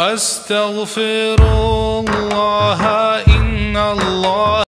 أستغفر الله إن الله